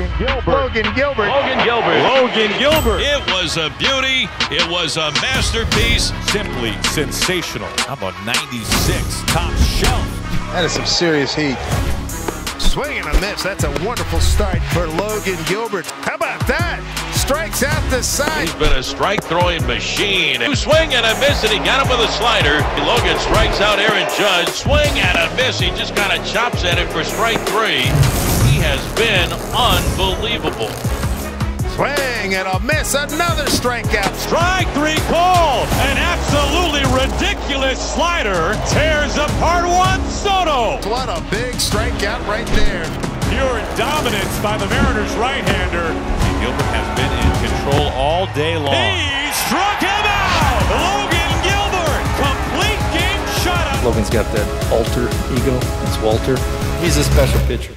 Logan Gilbert. Logan Gilbert. Logan Gilbert. Logan Gilbert. It was a beauty. It was a masterpiece. Simply sensational. How about 96? Top shelf. That is some serious heat. Swing and a miss. That's a wonderful start for Logan Gilbert. How about that? Strikes out the side. He's been a strike throwing machine. Swing and a miss, and he got him with a slider. Logan strikes out Aaron Judge. Swing and a miss. He just kind of chops at it for strike three. He has been unbelievable. Swing and a miss. Another strikeout. Strike three call. An absolutely ridiculous slider tears apart Juan Soto. What a big strikeout right there. Pure dominance by the Mariners right-hander. Gilbert has been in control all day long. He struck him out. Logan Gilbert, complete game shutout. Logan's got that alter ego. It's Walter. He's a special pitcher.